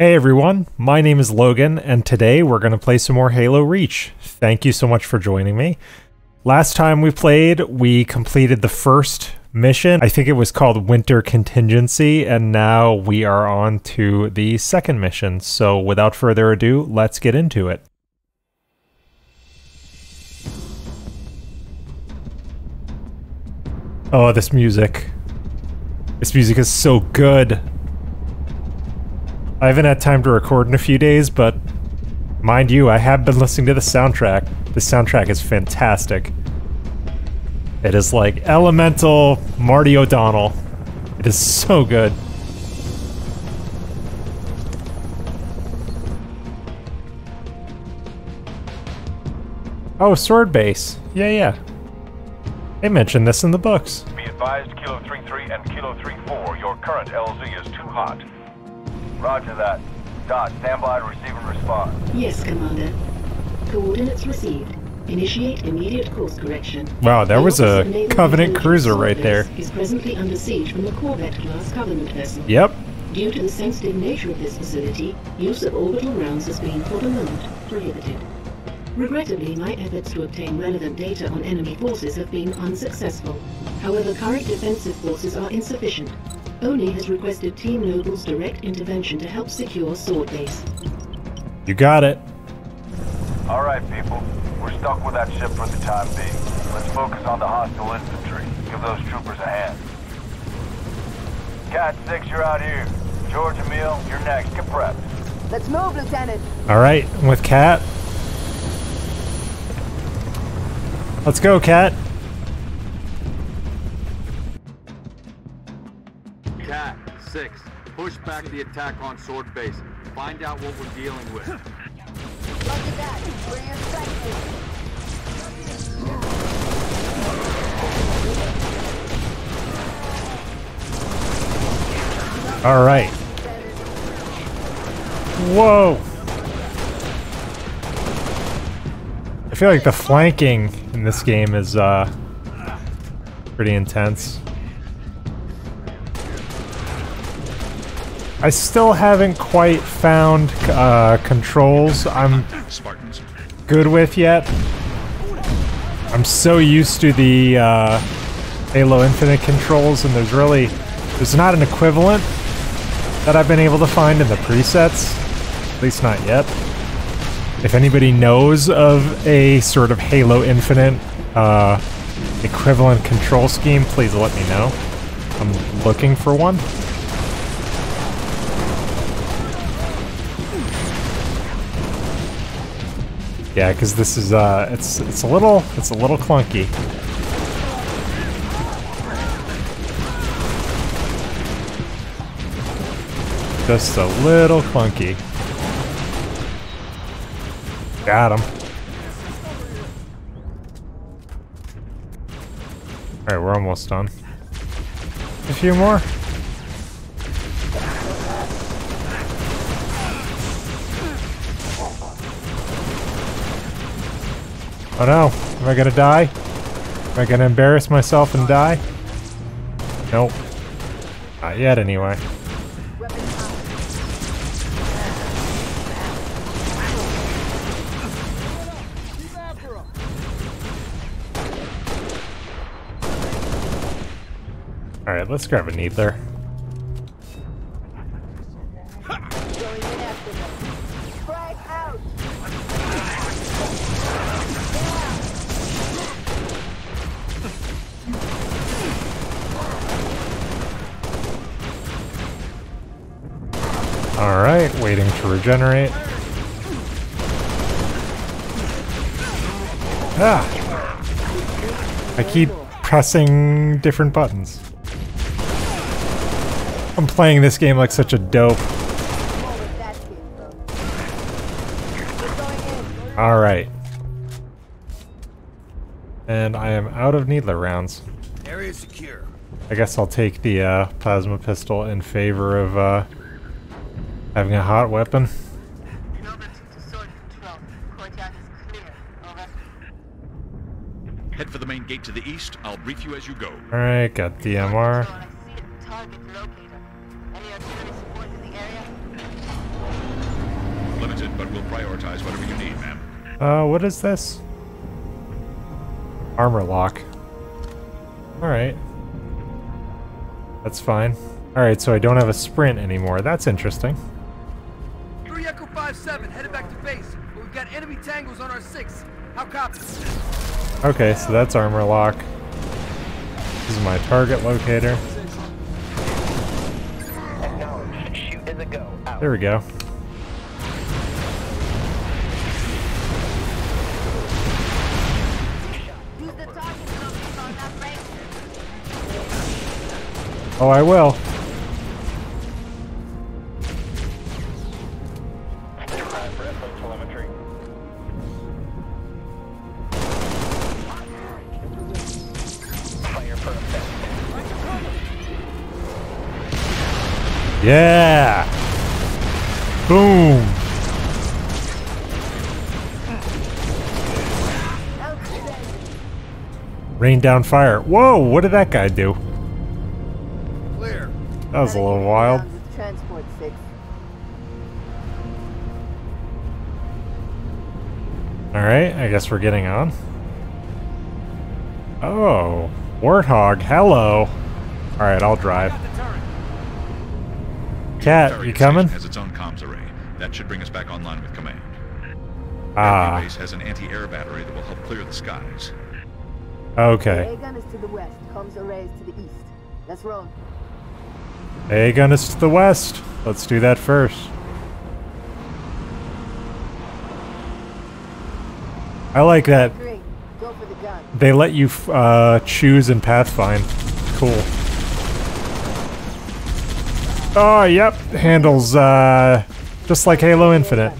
Hey everyone, my name is Logan, and today we're going to play some more Halo Reach. Thank you so much for joining me. Last time we played, we completed the first mission. I think it was called Winter Contingency, and now we are on to the second mission. So without further ado, let's get into it. Oh, this music. This music is so good. I haven't had time to record in a few days, but mind you, I have been listening to the soundtrack. The soundtrack is fantastic. It is like elemental Marty O'Donnell. It is so good. Oh, sword base. Yeah, yeah. They mentioned this in the books. Be advised, Kilo 3-3 and Kilo 3-4, your current LZ is too hot. Roger that. Dot, stand by to receive and respond. Yes, Commander. Coordinates received. Initiate immediate course correction. Wow, that was a of Covenant cruiser right Base there. Is presently under siege from a Corvette-class Covenant vessel. Yep. Due to the sensitive nature of this facility, use of orbital rounds has been, for the moment, prohibited. Regrettably, my efforts to obtain relevant data on enemy forces have been unsuccessful. However, current defensive forces are insufficient. ONI has requested Team Noble's direct intervention to help secure Sword Base. You got it. All right, people. We're stuck with that ship for the time being. Let's focus on the hostile infantry. Give those troopers a hand. Cat 6, you're out here. George Emile, you're next. Get prepped. Let's move, Lieutenant. All right, I'm with Cat. Let's go, Cat. Cat, Push back the attack on Sword Base. Find out what we're dealing with. That. All right. Whoa. I feel like the flanking in this game is uh pretty intense. I still haven't quite found uh, controls I'm good with yet. I'm so used to the uh, Halo Infinite controls, and there's really there's not an equivalent that I've been able to find in the presets, at least not yet. If anybody knows of a sort of Halo Infinite uh, equivalent control scheme, please let me know. I'm looking for one. Yeah, because this is uh, it's it's a little it's a little clunky. Just a little clunky. Got him. Alright, we're almost done. A few more. Oh no, am I gonna die? Am I gonna embarrass myself and die? Nope. Not yet anyway. Alright, let's grab a needler. Regenerate. Ah! I keep pressing different buttons. I'm playing this game like such a dope. More with that kid, bro. We're going in. Alright. And I am out of needler rounds. Area secure. I guess I'll take the uh, plasma pistol in favor of uh, having a hot weapon. Nova 2 to Sword Control. Courtyard is clear. Over. Head for the main gate to the east. I'll brief you as you go. Alright, got DMR. Control, I see a target locator. Any artillery support in the area? visit, but we'll prioritize whatever you need, ma'am. Uh, what is this? Armor lock. Alright. That's fine. Alright, so I don't have a sprint anymore. That's interesting. 3 Echo 5-7, headed back to base. But we've got enemy tangles on our 6. How copy? Okay, so that's armor lock. This is my target locator. There we go. Use the target focus on that range. Oh, I will. Yeah! Boom! Rain down fire. Whoa, what did that guy do? Clear. That was a little wild. Transport 6. Alright, I guess we're getting on. Oh, Warthog, hello. Alright, I'll drive. Got the turret. Cat, you coming? Has its own comms array. That should bring us back online with command. Ah, Air base has an anti-air battery that will help clear the skies. okay. A gun is to the west. Comms array is to the east. Let's roll. A gun is to the west. Let's do that first. I like that Go for the gun. they let you f- uh, choose in Pathfind. Cool. Oh, yep. Handles uh, just like Halo Infinite.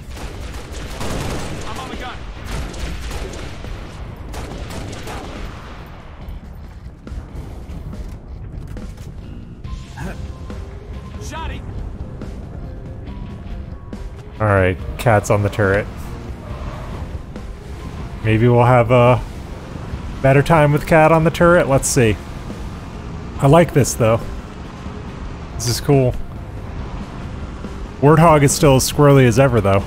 Alright, cat's on the turret. Maybe we'll have a better time with cat on the turret. Let's see. I like this though. This is cool. Warthog is still as squirrely as ever though.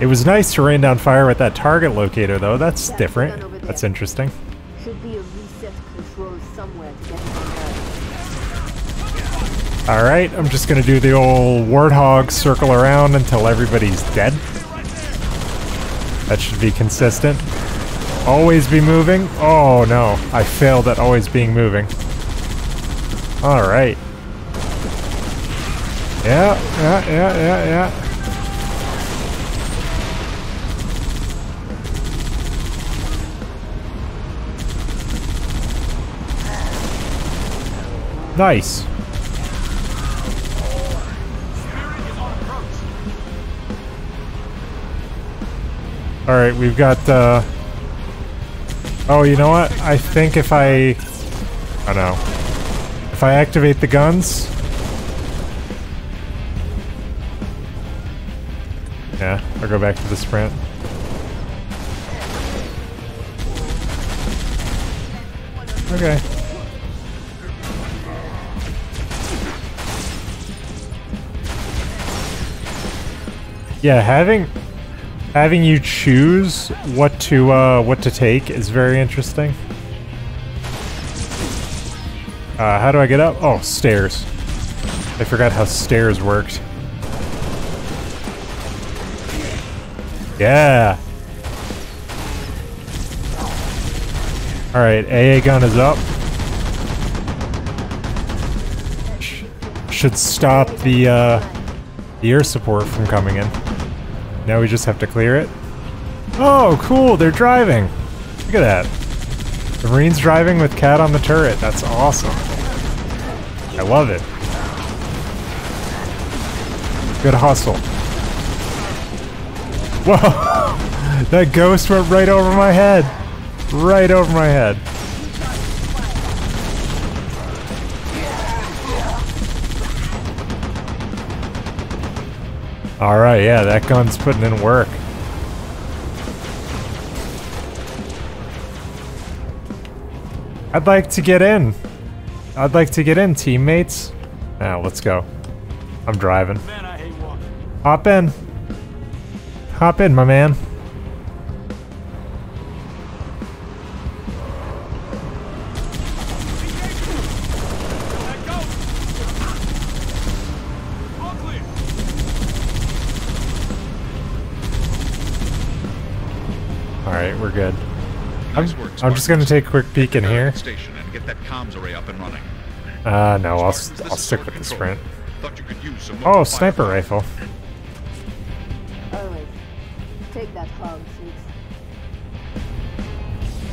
It was nice to rain down fire with that target locator though. That's different. That's interesting. Should be a reset control somewhere to get it on Alright, I'm just gonna do the old Warthog circle around until everybody's dead. That should be consistent. Always be moving. Oh no, I failed at always being moving. Alright. Yeah, yeah, yeah, yeah, yeah. Nice. Alright, we've got, uh... Oh, you know what? I think if I... I don't know. If I activate the guns... Yeah, I'll go back to the sprint. Okay. Yeah, having having you choose what to uh, what to take is very interesting. Uh, how do I get up? Oh, stairs. I forgot how stairs worked. Yeah. All right, AA gun is up. Should stop the uh, the air support from coming in. Now we just have to clear it. Oh, cool, they're driving. Look at that. The Marine's driving with Cat on the turret. That's awesome. I love it. Good hustle. Whoa! that ghost went right over my head. Right over my head. Alright, yeah, that gun's putting in work. I'd like to get in. I'd like to get in, teammates. Now, let's go. I'm driving. Man, I hate walking. Hop in. Hop in, my man. Alright, we're good. I'm, I'm just gonna take a quick peek in here. out Station and get that comms array up and running. Uh, no, I'll, I'll stick with the sprint. You could use some Oh, sniper rifle.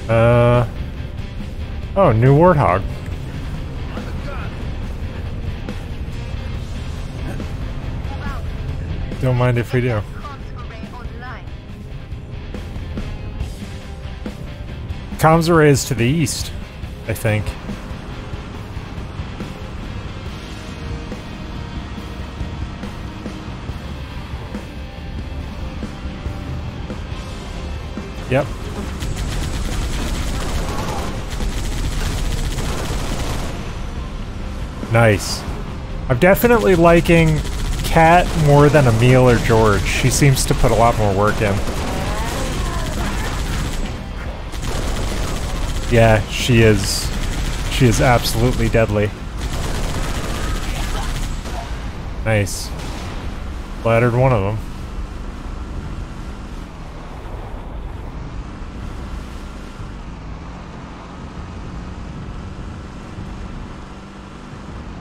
That. Uh. Oh, new warthog. Don't mind if we do. Comms array is to the east, I think. Nice. I'm definitely liking Cat more than Emile or George. She seems to put a lot more work in. Yeah, she is. She is absolutely deadly. Nice. Flattered one of them.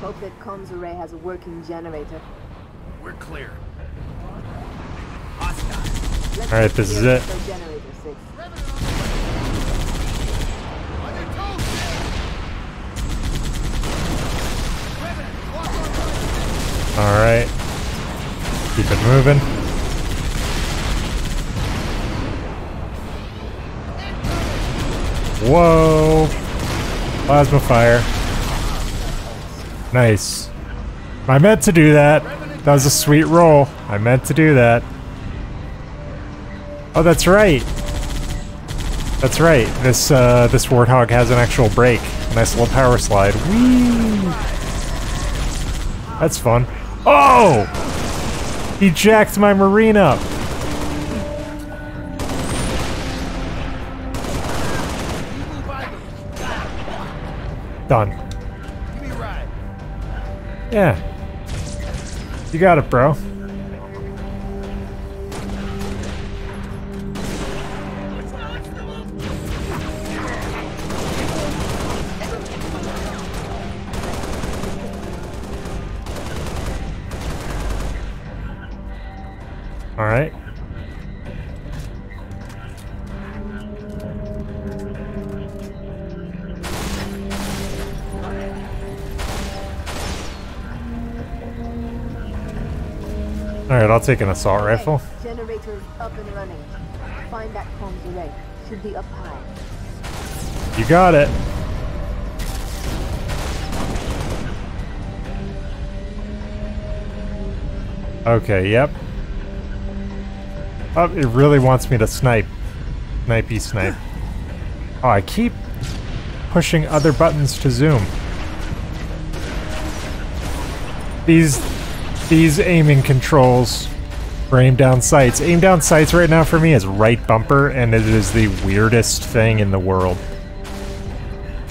Hope that comms array has a working generator. We're clear. All right, this is it. the generator, Six. Alright. Keep it moving. Whoa! Plasma fire. Nice. I meant to do that. That was a sweet roll. I meant to do that. Oh, that's right. That's right. This uh, this warthog has an actual brake. Nice little power slide. Whee! That's fun. Oh! He jacked my marine up. Done. Yeah. You got it, bro. I'll take an assault rifle. Generator up and running. Find that comms array. Should be up high. You got it. Okay, yep. Oh, it really wants me to snipe. Snipey snipe. Oh, I keep pushing other buttons to zoom. These these aiming controls for aim down sights. Aim down sights right now for me is right bumper, and it is the weirdest thing in the world.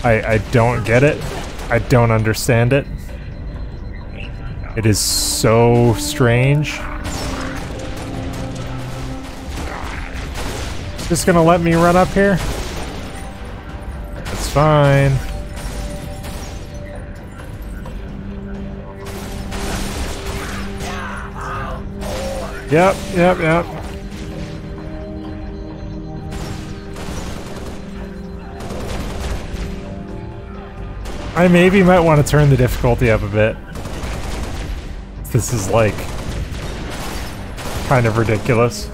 I I don't get it. I don't understand it. It is so strange. Just gonna let me run up here? That's fine. Yep, yep, yep. I maybe might want to turn the difficulty up a bit. This is like kind of ridiculous.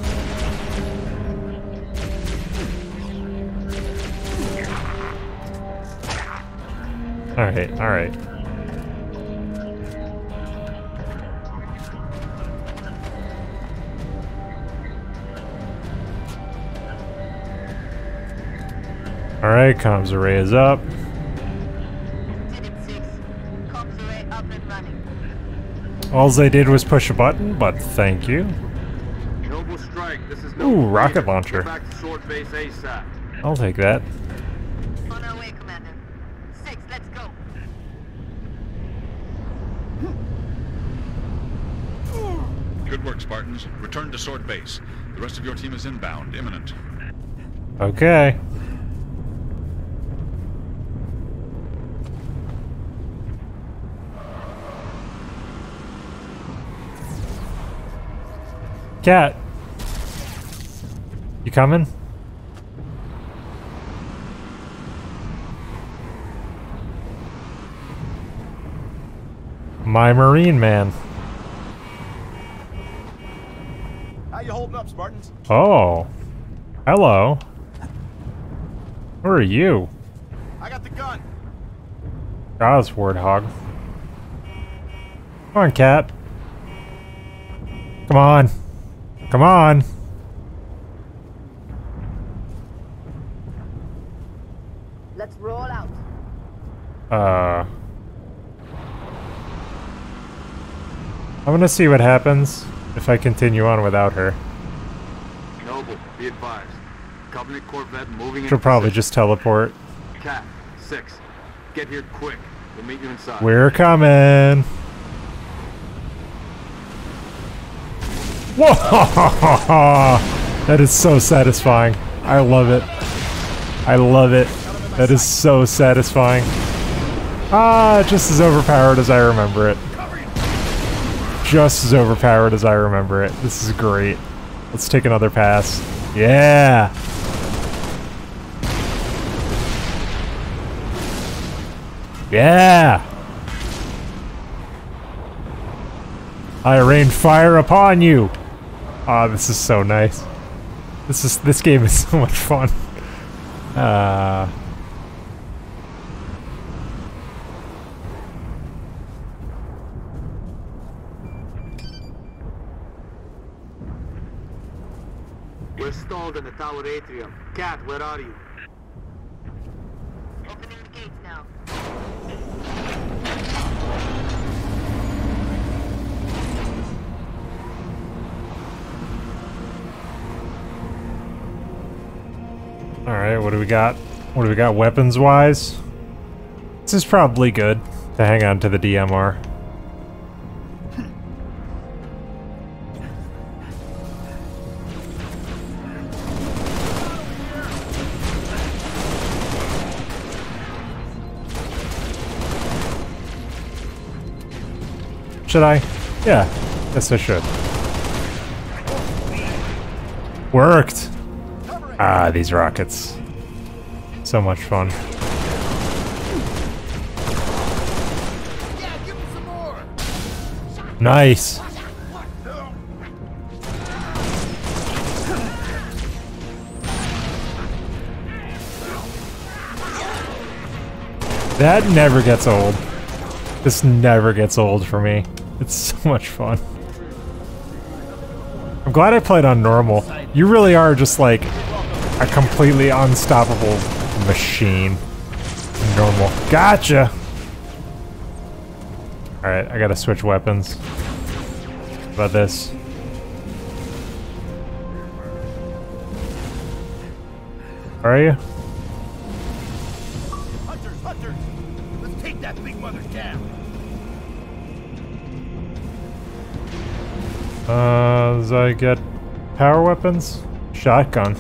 Alright, alright. Alright, comms array is up. Unit 6. Comms array up and running. All they did was push a button, but thank you. Noble strike. This is no Ooh, rocket launcher. back to sword base I'll take that. On our way, Commander. Six, let's go. Good work, Spartans. Return to Sword Base. The rest of your team is inbound, imminent. Okay. Cat. You coming? My Marine Man. How you holding up, Spartans? Oh. Hello. Who are you? I got the gun. Gauss Warthog. Come on, cat. Come on. Come on. Let's roll out. Uh. I'm gonna see what happens if I continue on without her. Noble, be advised. Covenant Corvette moving She'll in probably position. just teleport. Cat, six. Get here quick. We'll meet you inside. We're coming. Whoa! That is so satisfying. I love it. I love it. That is so satisfying. Ah, just as overpowered as I remember it. Just as overpowered as I remember it. This is great. Let's take another pass. Yeah! Yeah! I rain fire upon you! Ah, this is so nice. This is this game is so much fun. Uh We're stalled in the tower atrium. Cat, where are you? Alright, what do we got? What do we got weapons wise? This is probably good to hang on to the DMR. Should I? Yeah, yes I should. Worked! Ah, these rockets. So much fun. Nice! That never gets old. This never gets old for me. It's so much fun. I'm glad I played on normal. You really are just like a completely unstoppable machine. Normal. Gotcha! Alright, I gotta switch weapons. How about this? Where are you? Hunters, hunters! Let's take that big mother down. Uh, does I get power weapons? Shotgun.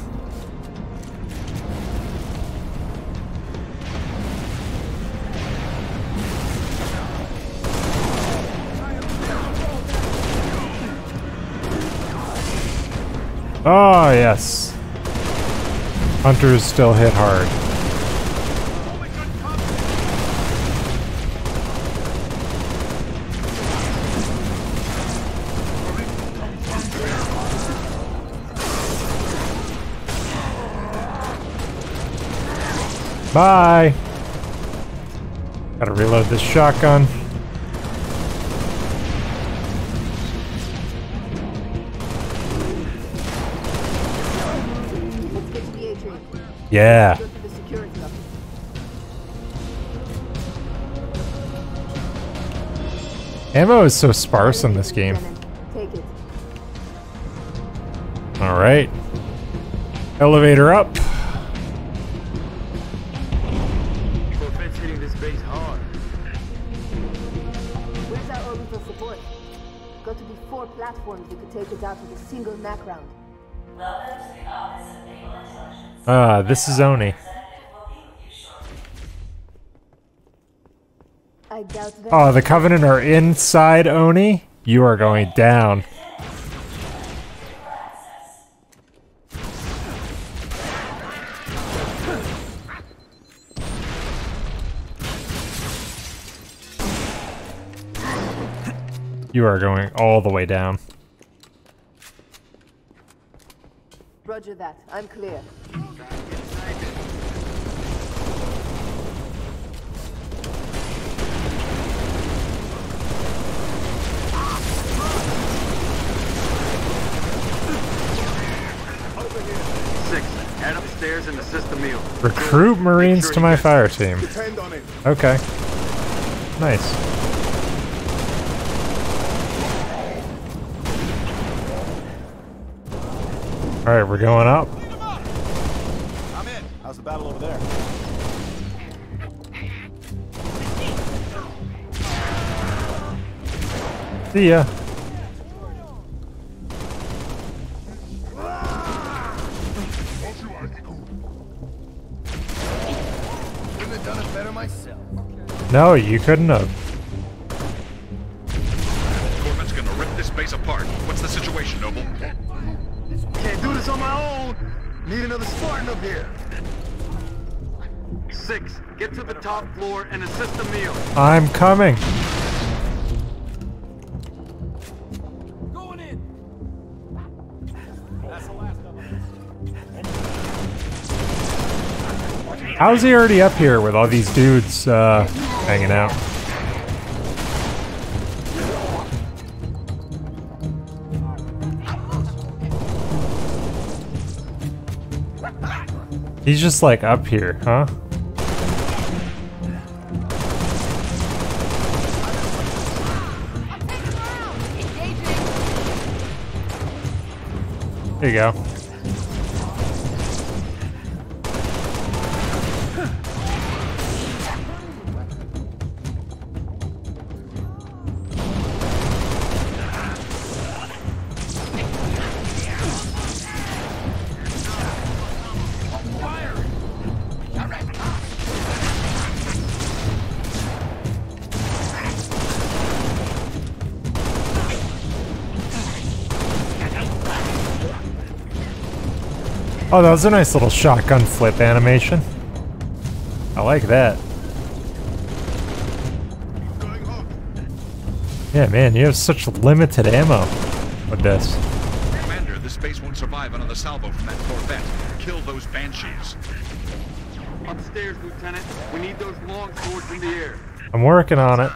Oh, yes. Hunters still hit hard. Bye! Gotta reload this shotgun. Yeah. Ammo is so sparse in this game. Alright. Elevator up. Ah, this is Oni. I doubt that. Oh, the Covenant are inside Oni? You are going down. You are going all the way down. Roger that. I'm clear. Six, head upstairs and assist the meal. Recruit Marines to my fire team. Depend on it. Okay. Nice. Alright, we're going up. I'm in. How's the battle over there? See ya. Couldn't have done it better myself. No, you couldn't have. I'm coming. How's he already up here with all these dudes uh, hanging out? He's just like up here, huh? There you go. Oh, that was a nice little shotgun flip animation. I like that. Yeah, man, you have such limited ammo with this. Commander, this base won't survive another salvo from that Corvette. Kill those Banshees. Upstairs, Lieutenant. We need those long swords in the air. I'm working on it.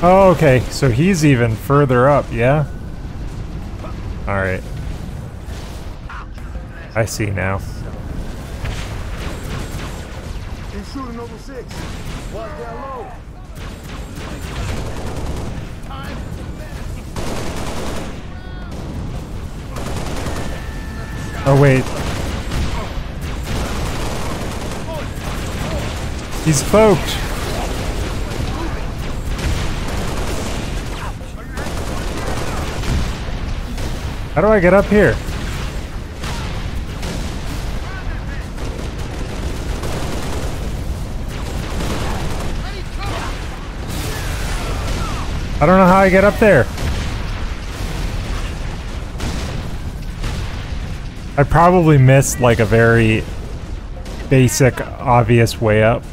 Oh, okay. So he's even further up, yeah? Alright. I see now. He's shooting Noble 6. Watch down low. Oh, wait. He's poked. How do I get up here? I don't know how I get up there. I probably missed like a very basic, obvious way up.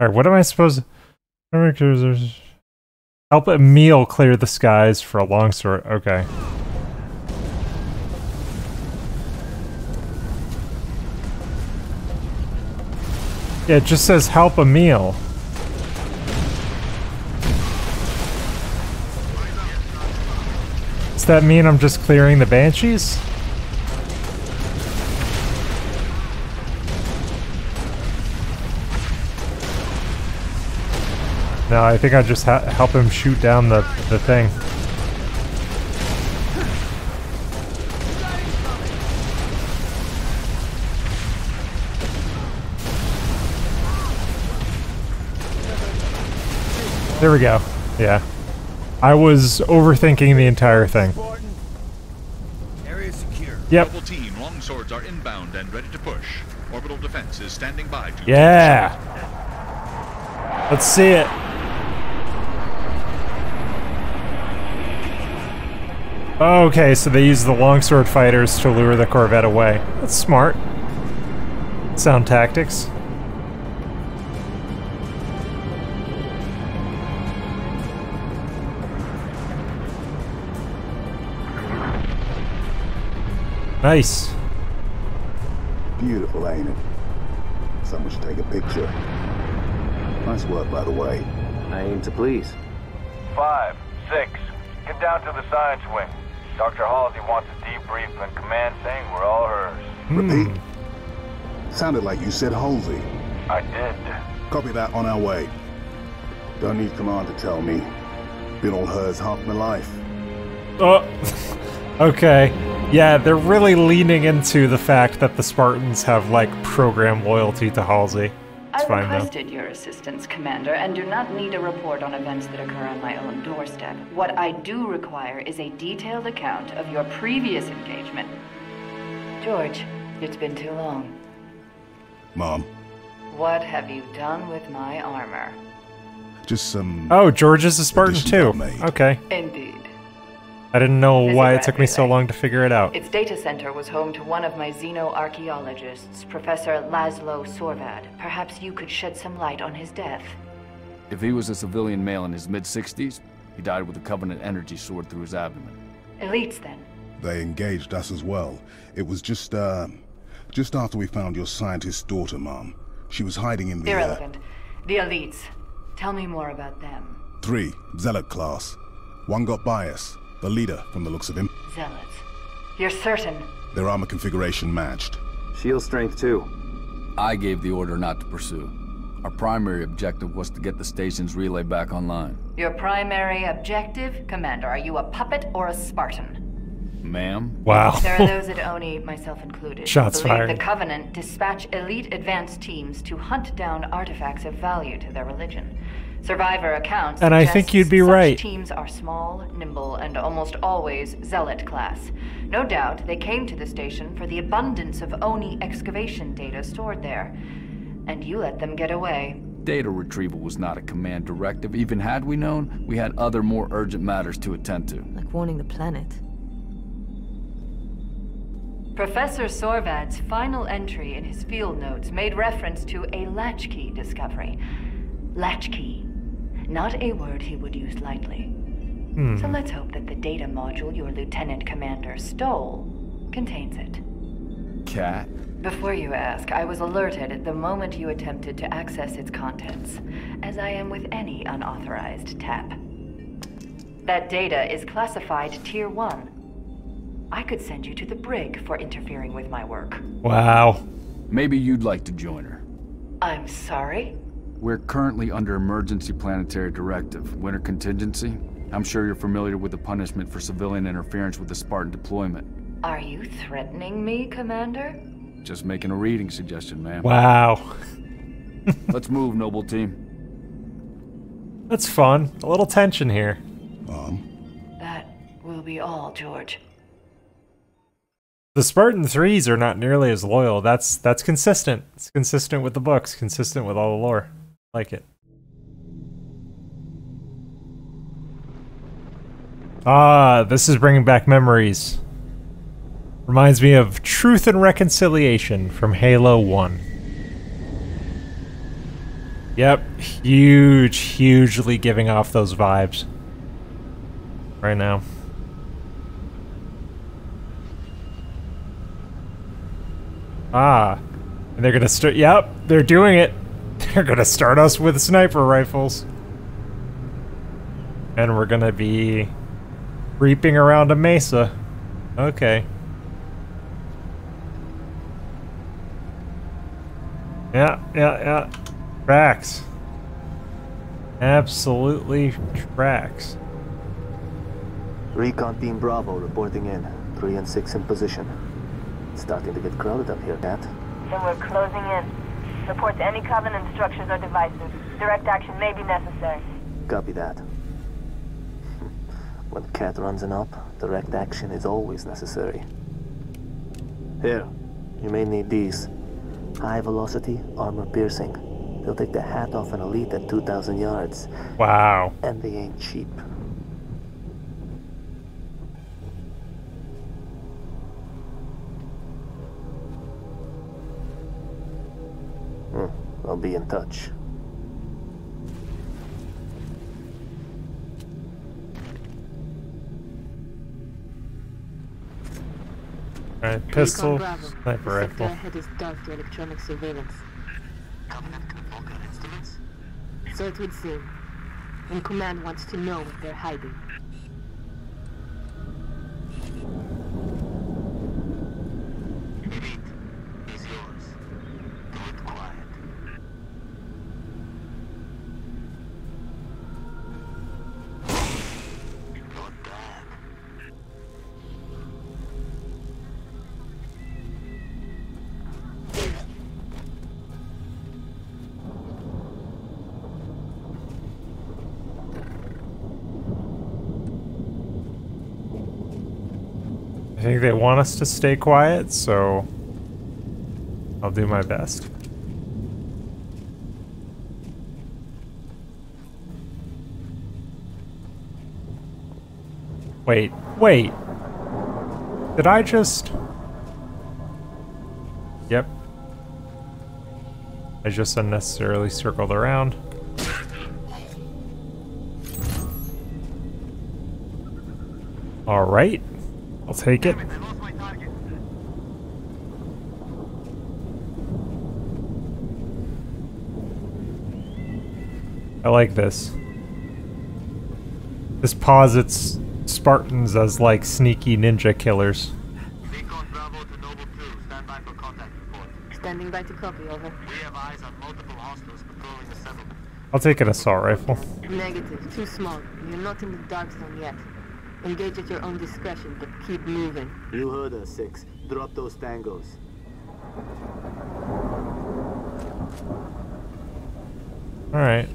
Alright, what am I supposed to... Help Emile clear the skies for a longsword. Okay. Yeah, it just says help Emile. Does that mean I'm just clearing the banshees? No, I think I just ha help him shoot down the, the thing. There we go. Yeah. I was overthinking the entire thing. Area secure. Yep. Rebel team, longswords are inbound and ready to push. Orbital defense is standing by Yeah. Let's see it. Okay, so they use the longsword fighters to lure the Corvette away. That's smart. Sound tactics. Nice. Beautiful, ain't it? Someone should take a picture. Nice work, by the way. I aim to please. Five, six, get down to the science wing. Dr. Halsey wants a debrief and command saying we're all hers. Hmm. Repeat. Sounded like you said Halsey. I did. Copy that on our way. Don't need command to tell me. Been all hers half my life. Oh, okay. Yeah, they're really leaning into the fact that the Spartans have, like, program loyalty to Halsey. It's I fine, though. requested your assistance, Commander, and do not need a report on events that occur on my own doorstep. What I do require is a detailed account of your previous engagement. George, it's been too long. Mom, What have you done with my armor? just some. Oh, George is a Spartan too. made. Okay. Indeed. I didn't know Visit why it took me so long to figure it out. Its data center was home to one of my xenoarchaeologists, Professor Laszlo Sorvad. Perhaps you could shed some light on his death. If he was a civilian male in his mid-60s, he died with a Covenant energy sword through his abdomen. Elites, then. They engaged us as well. It was just, uh. Just after we found your scientist's daughter, Mom. She was hiding in the. uh, Irrelevant. The elites. Tell me more about them. three, Zealot class. One got bias. The leader, from the looks of him. Zealots. You're certain? Their armor configuration matched. Shield strength too. I gave the order not to pursue. Our primary objective was to get the station's relay back online. Your primary objective? Commander, are you a puppet or a Spartan? Ma'am? Wow. There are those at ONI, myself included, Shots fired. the Covenant dispatch elite advance teams to hunt down artifacts of value to their religion. Survivor accounts And I suggest think you'd be such right. teams are small, nimble, and almost always zealot class. No doubt they came to the station for the abundance of ONI excavation data stored there. And you let them get away. Data retrieval was not a command directive. Even had we known, we had other more urgent matters to attend to. Like warning the planet. Professor Sorvad's final entry in his field notes made reference to a latchkey discovery. Latchkey. Not a word he would use lightly. Hmm. So let's hope that the data module your lieutenant commander stole contains it. Cat? Before you ask, I was alerted the moment you attempted to access its contents, as I am with any unauthorized tap. That data is classified Tier 1. I could send you to the brig for interfering with my work. Wow. Maybe you'd like to join her. I'm sorry? We're currently under emergency planetary directive, winter contingency. I'm sure you're familiar with the punishment for civilian interference with the Spartan deployment. Are you threatening me, Commander? Just making a reading suggestion, ma'am. Wow. Let's move, noble team. That's fun. A little tension here. Mom? That will be all, George. The Spartan threes are not nearly as loyal. That's that's consistent. It's consistent with the books, consistent with all the lore. Like it. Ah, this is bringing back memories. Reminds me of Truth and Reconciliation from Halo 1. Yep, huge, hugely giving off those vibes. right now. Ah, and they're gonna start. Yep, they're doing it. They're gonna start us with sniper rifles, and we're gonna be creeping around a mesa. Okay. Yeah, yeah, yeah. Tracks. Absolutely tracks. Recon Team Bravo reporting in. 3 and 6 in position. It's starting to get crowded up here, Kat. Then we're closing in. Report to any Covenant structures or devices. Direct action may be necessary. Copy that. When Kat runs an op, direct action is always necessary. Here, you may need these. High velocity, armor piercing. They'll take the hat off an elite at 2,000 yards. Wow. And they ain't cheap. Be in touch. Alright, pistol, sniper rifle. ahead is dark to electronic surveillance. So it would seem. And command wants to know what they're hiding. Want us to stay quiet, so I'll do my best. Wait, wait. Did I just... Yep. I just unnecessarily circled around. Alright. I'll take it. I like this. This posits Spartans as like sneaky ninja killers. Standing by to copy, over. I'll take an assault rifle. Negative, too small. You're not in the dark zone yet. Engage at your own discretion, but keep moving. You heard us, Six. Drop those tangos. Alright.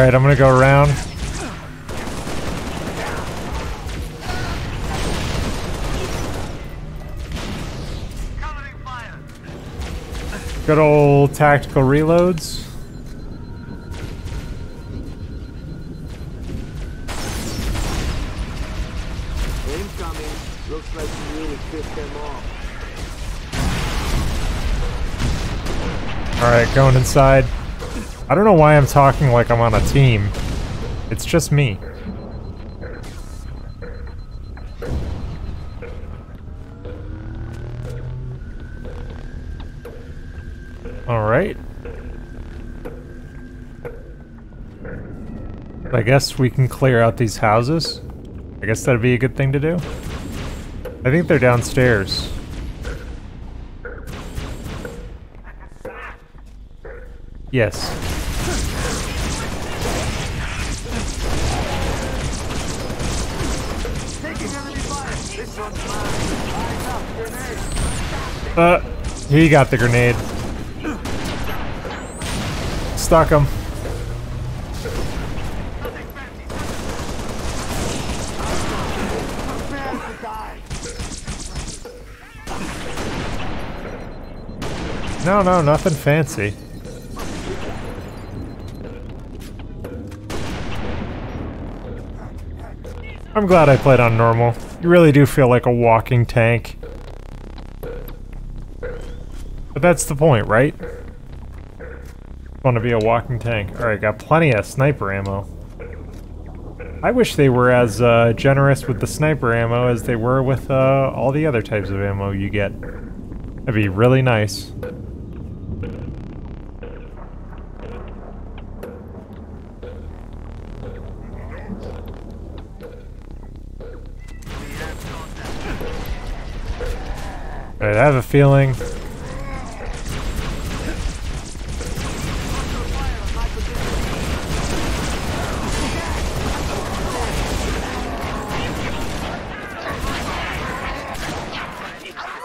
Alright, I'm gonna go around. Good old tactical reloads. Looks like you really pissed them off. Alright, going inside. I don't know why I'm talking like I'm on a team. It's just me. Alright. I guess we can clear out these houses. I guess that'd be a good thing to do. I think they're downstairs. Yes. He got the grenade. Stuck him. No, no, nothing fancy. I'm glad I played on normal. You really do feel like a walking tank. But that's the point, right? Want to be a walking tank. Alright, got plenty of sniper ammo. I wish they were as uh, generous with the sniper ammo as they were with uh, all the other types of ammo you get. That'd be really nice. Alright, I have a feeling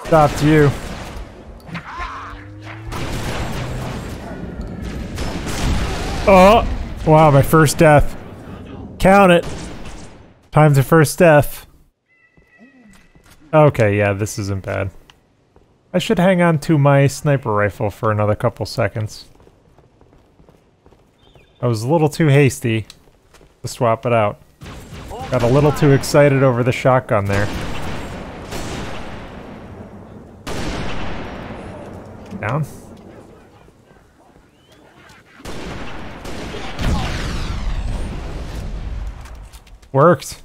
Stopped you. Oh! Wow, my first death. Count it. Times to first death. Okay, yeah, this isn't bad. I should hang on to my sniper rifle for another couple seconds. I was a little too hasty to swap it out. Got a little too excited over the shotgun there. Down. Worked.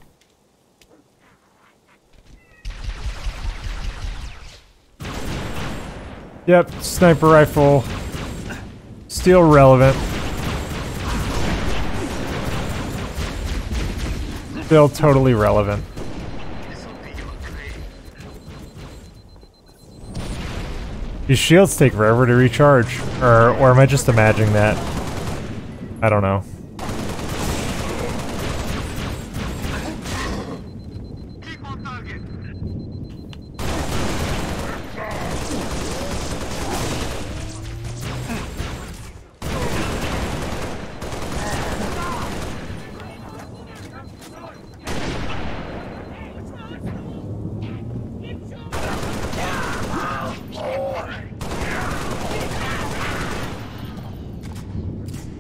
Yep, sniper rifle. Still relevant. Still totally relevant. These shields take forever to recharge. Or, or am I just imagining that? I don't know.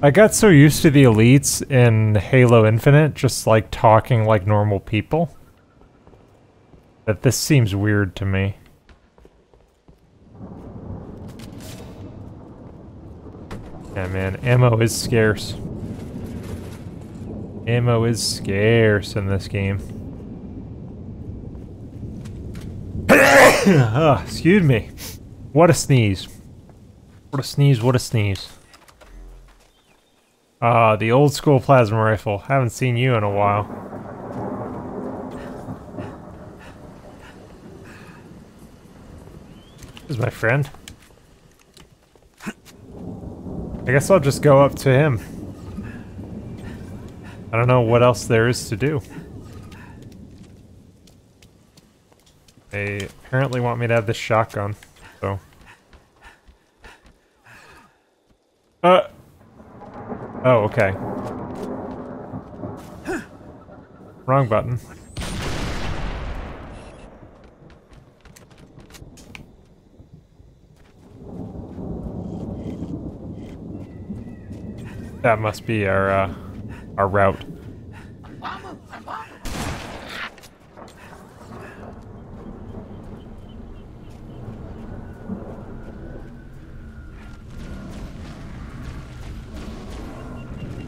I got so used to the elites in Halo Infinite just like talking like normal people that this seems weird to me. Yeah man, ammo is scarce. Ammo is scarce in this game. oh, excuse me. What a sneeze. What a sneeze, what a sneeze. Ah, the old school plasma rifle. Haven't seen you in a while. This is my friend. I guess I'll just go up to him. I don't know what else there is to do. They apparently want me to have this shotgun, so... Uh... Oh, okay. Wrong button. That must be our, uh, our route.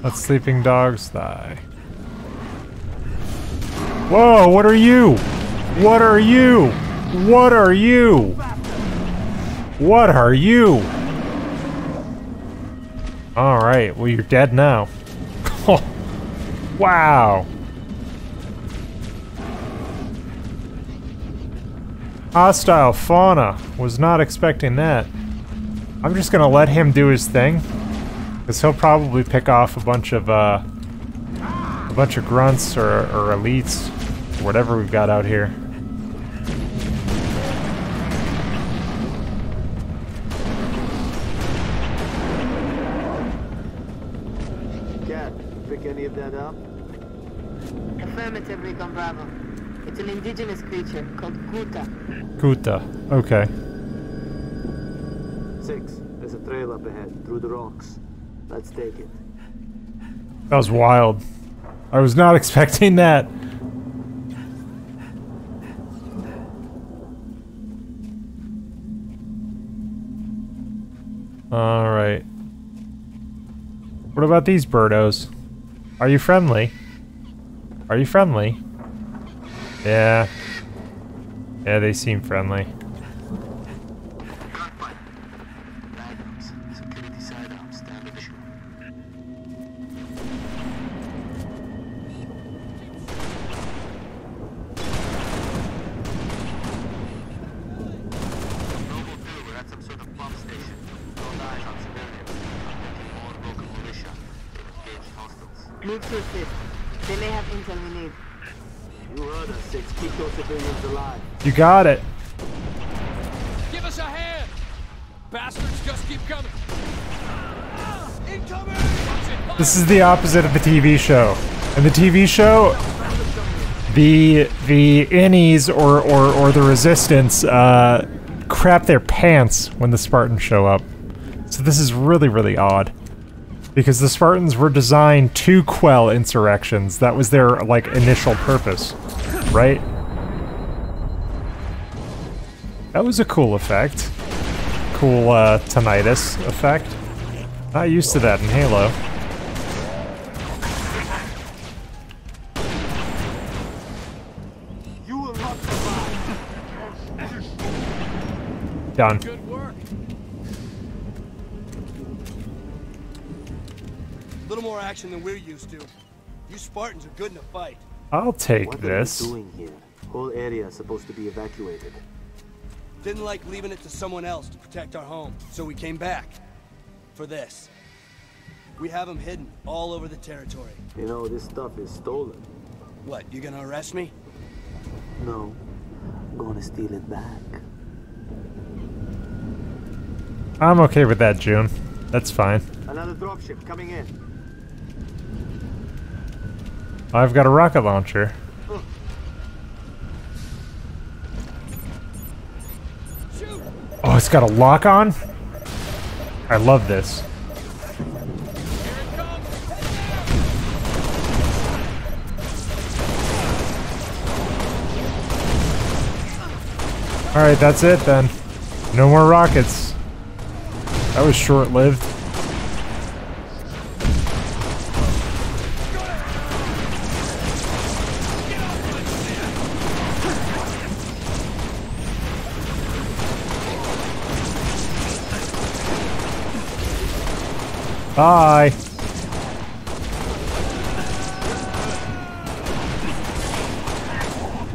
Let sleeping dogs die. Whoa, what are you? What are you? What are you? What are you? Alright, well you're dead now. wow. Hostile fauna. Was not expecting that. I'm just gonna let him do his thing. Because he'll probably pick off a bunch of, uh, a bunch of grunts or, or elites, or whatever we've got out here. Kat, pick any of that up? Affirmative, Recon Bravo. It's an indigenous creature called Guta. Guta, okay. six. There's a trail up ahead, through the rocks. Let's take it. That was wild. I was not expecting that. Alright. What about these birdos? Are you friendly? Are you friendly? Yeah. Yeah, they seem friendly. You got it. Give us a hand! Bastards just keep coming. Incoming! This is the opposite of the TV show. In the TV show, the the innies or or, or the resistance uh, crap their pants when the Spartans show up. So this is really really odd. Because the Spartans were designed to quell insurrections. That was their like initial purpose, right? That was a cool effect. Cool uh, tinnitus effect. Not used to that in Halo. You will not survive. Done. Good work. A little more action than we're used to. You Spartans are good in a fight. I'll take what this. What are you doing here? Whole area is supposed to be evacuated. Didn't like leaving it to someone else to protect our home, so we came back. For this. We have them hidden all over the territory. You know, this stuff is stolen. What, you gonna arrest me? No. I'm gonna steal it back. I'm okay with that, Jun. That's fine. Another dropship coming in. I've got a rocket launcher. Oh, it's got a lock on? I love this. Alright, that's it then. No more rockets. That was short-lived. Bye.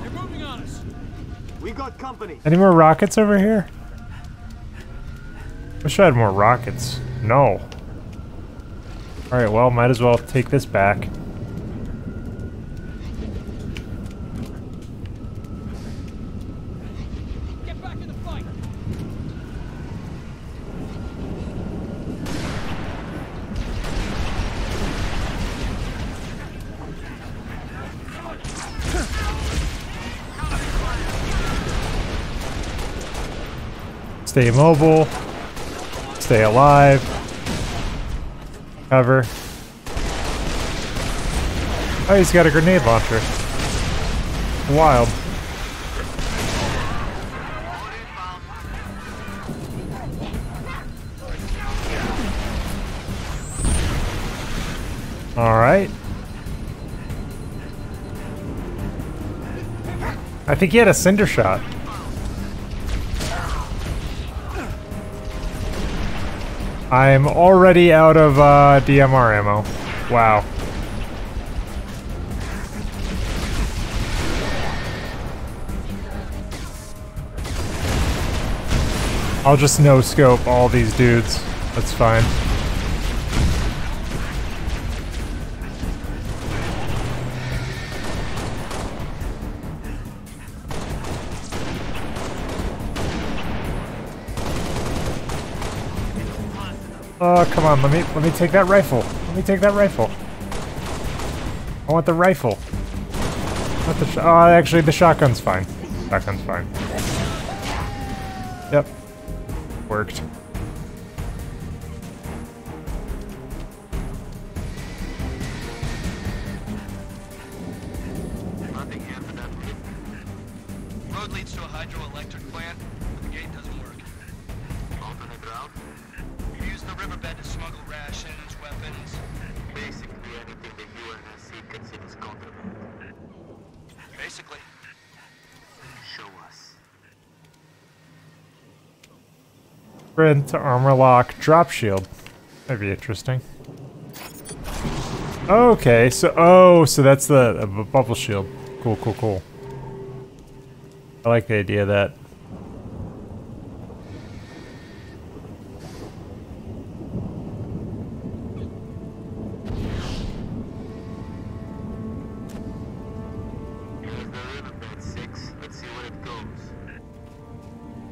They're moving on us. We got company. Any more rockets over here? Wish I had more rockets. No. Alright, well, might as well take this back. Stay mobile. Stay alive. Cover. Oh, he's got a grenade launcher. Wild. Alright. I think he had a cinder shot. I'm already out of uh, DMR ammo. Wow. I'll just no scope all these dudes. That's fine. Oh, come on, let me let me take that rifle. Let me take that rifle. I want the rifle. Not the oh, actually the shotgun's fine. Shotgun's fine. Yep. Worked. Sprint, armor lock, drop shield. That'd be interesting. Okay, so oh, so that's the uh, bubble shield. Cool, cool, cool. I like the idea of that.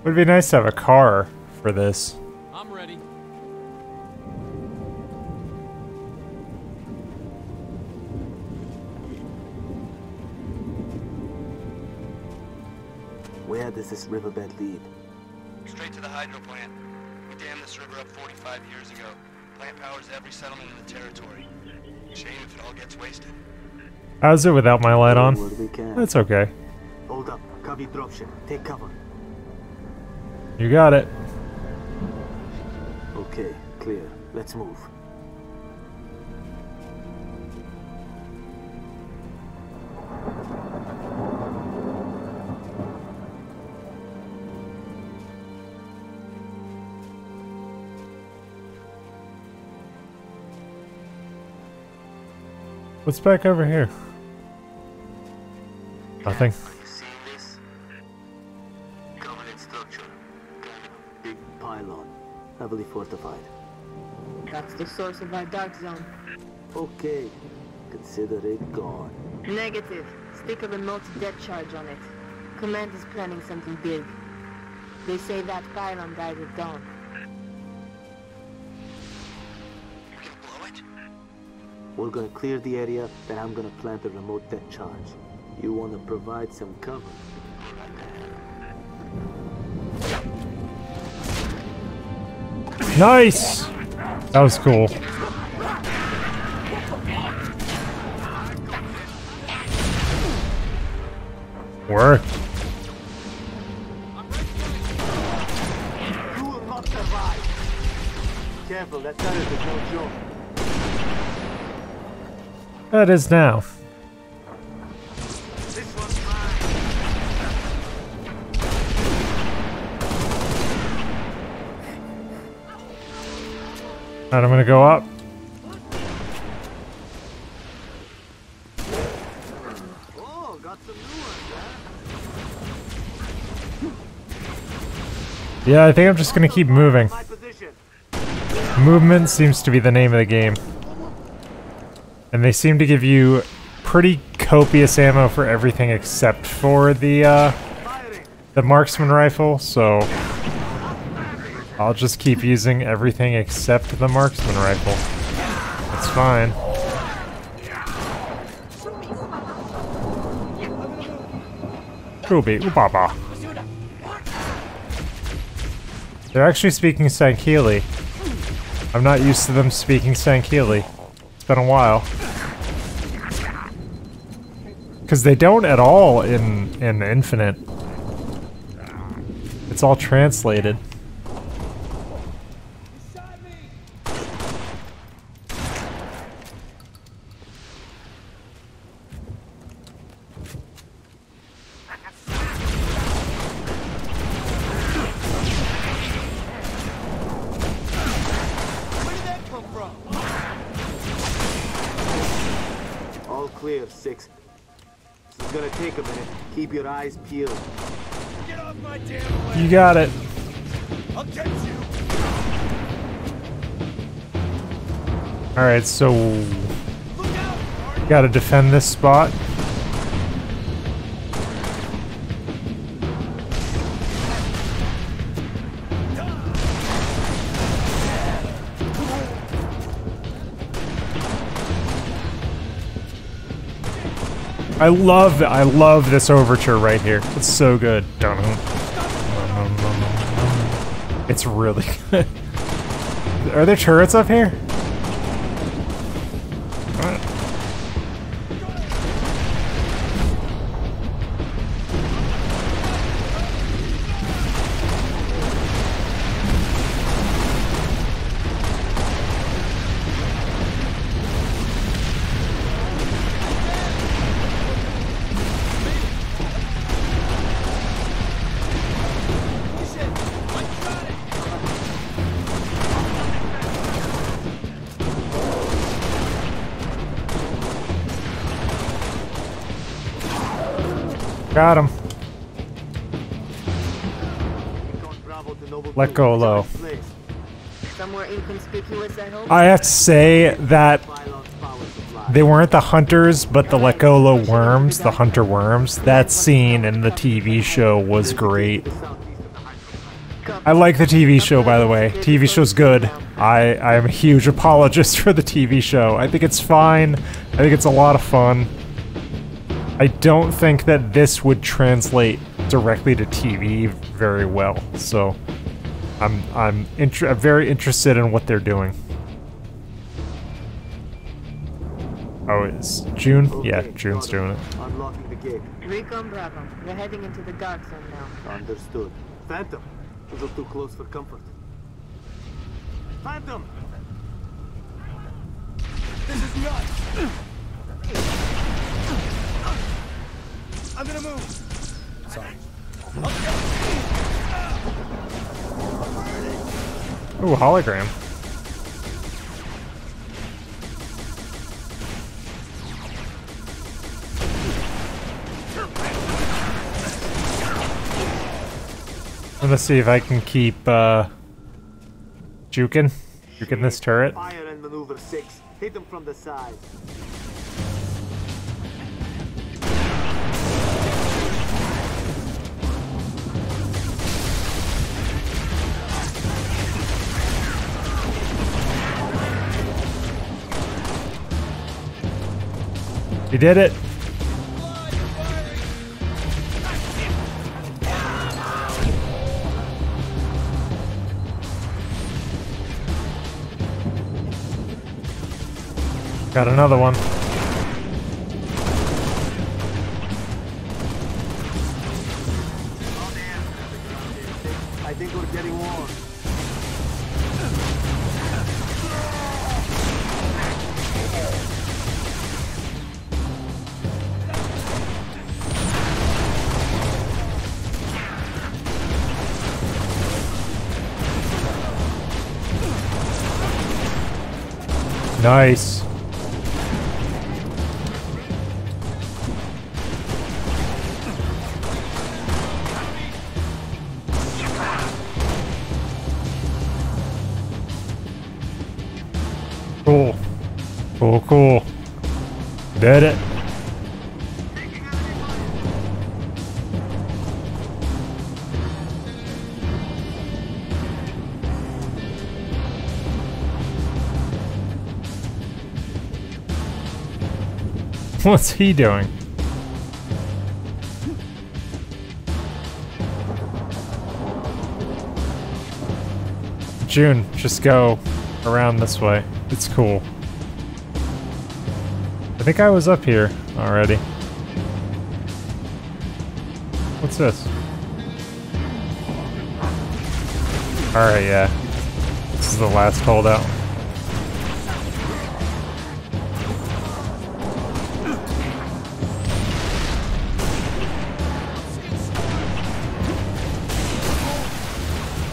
Would be nice to have a car for this. I'm ready. Where does this riverbed lead? Straight to the hydro plant. We dammed this river up 45 years ago. Plant powers every settlement in the territory. Shame if it all gets wasted. How's it without my light on? What. That's okay. Hold up. Copy dropship. Take cover. You got it. Okay, clear. Let's move. What's back over here? Nothing. Fortified. That's the source of our dark zone. Okay. Consider it gone. Negative. Stick a remote det charge on it. Command is planning something big. They say that pylon died at dawn. We're gonna clear the area, then I'm gonna plant a remote det charge. You wanna provide some cover? Nice! That was cool. Work. Careful, that turret is no joke. That is now. I'm gonna go up. Yeah, I think I'm just gonna keep moving. Movement seems to be the name of the game. And they seem to give you pretty copious ammo for everything except for the, uh, the marksman rifle, so I'll just keep using everything except the marksman rifle. It's fine. Ubaba. They're actually speaking Sangheili. I'm not used to them speaking Sangheili. It's been a while. Because they don't at all in, in Infinite. It's all translated. Where did that come from? All clear, six. This is gonna take a minute. Keep your eyes peeled. Get off my damn way. You got it. Alright, so... Gotta defend this spot. I love I love this overture right here. It's so good. It's really good. Are there turrets up here? Got him. Let go low. I? Have to say that they weren't the hunters, but the Lekgolo worms, the hunter worms. That scene in the TV show was great. I like the TV show, by the way. TV show's good. I, I am a huge apologist for the TV show. I think it's fine. I think it's a lot of fun. I don't think that this would translate directly to TV very well, so I'm I'm, inter I'm very interested in what they're doing. Oh, it's Jun? Yeah, Jun's doing it. Unlocking the gate. Recon Bravo. We're heading into the dark zone now. Understood. Phantom. A little too close for comfort. Phantom! This is nuts! I'm gonna move! Sorry. Ooh, hologram. I'm gonna see if I can keep, uh, juking, juking this turret. Fire and maneuver six. Hit them from the side. You did it. Got another one. Nice. What's he doing? Jun, just go around this way. It's cool. I think I was up here already. What's this? Alright, yeah. This is the last holdout.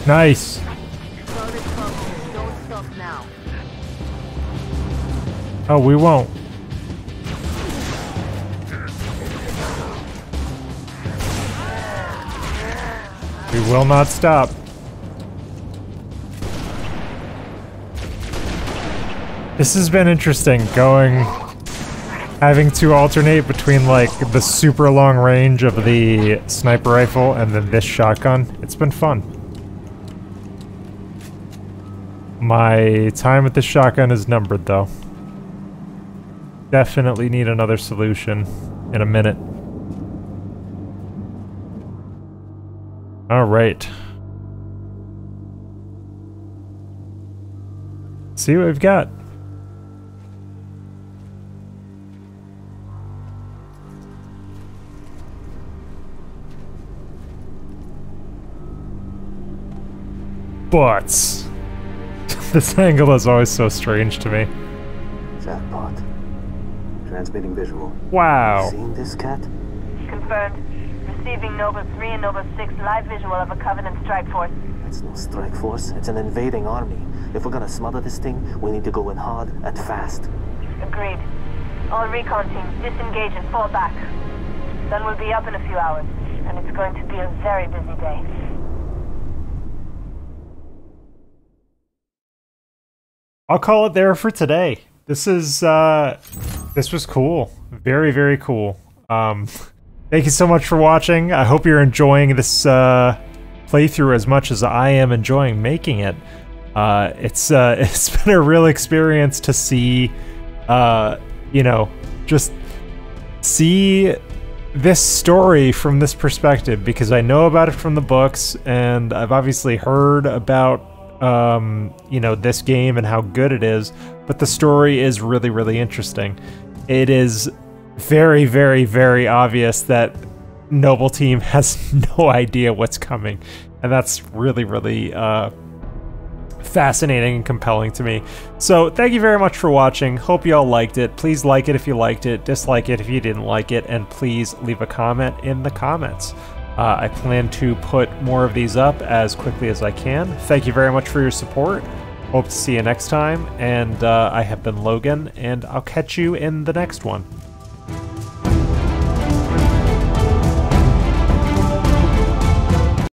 Nice. Oh, we won't. We will not stop. This has been interesting, going... Having to alternate between, like, the super long range of the sniper rifle and then this shotgun. It's been fun. My time with the shotgun is numbered, though. Definitely need another solution in a minute. Alright. See what we've got. Butts. this angle is always so strange to me. Jackpot. Transmitting visual. Wow. Seen this Kat? Confirmed. Receiving Noble 3 and Noble 6 live visual of a Covenant strike force. It's no strike force. It's an invading army. If we're gonna smother this thing, we need to go in hard and fast. Agreed. All recon teams disengage and fall back. Sun will be up in a few hours, and it's going to be a very busy day. I'll call it there for today. This is uh this was cool. Very, very cool. Um thank you so much for watching. I hope you're enjoying this uh playthrough as much as I am enjoying making it. Uh it's uh it's been a real experience to see uh you know, just see this story from this perspective because I know about it from the books and I've obviously heard about um, you know, this game and how good it is, but the story is really, really interesting. It is very, very, very obvious that Noble Team has no idea what's coming, and that's really, really uh, fascinating and compelling to me. So, thank you very much for watching. Hope you all liked it. Please like it if you liked it, dislike it if you didn't like it, and please leave a comment in the comments. Uh, I plan to put more of these up as quickly as I can. Thank you very much for your support. Hope to see you next time. And uh, I have been Logan, and I'll catch you in the next one.